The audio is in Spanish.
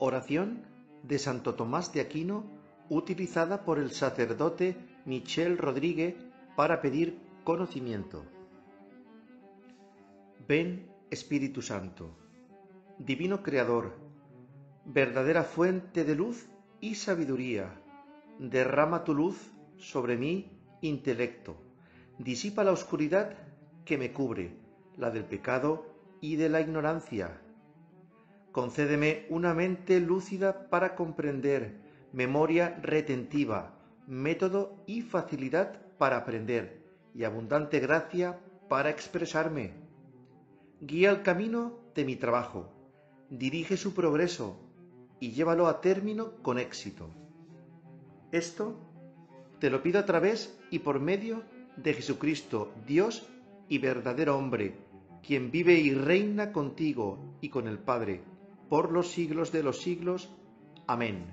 Oración de Santo Tomás de Aquino utilizada por el sacerdote Michel Rodríguez para pedir conocimiento. Ven Espíritu Santo, Divino Creador, verdadera fuente de luz y sabiduría, derrama tu luz sobre mi intelecto, disipa la oscuridad que me cubre, la del pecado y de la ignorancia. Concédeme una mente lúcida para comprender, memoria retentiva, método y facilidad para aprender, y abundante gracia para expresarme. Guía el camino de mi trabajo, dirige su progreso y llévalo a término con éxito. Esto te lo pido a través y por medio de Jesucristo, Dios y verdadero hombre, quien vive y reina contigo y con el Padre, por los siglos de los siglos. Amén.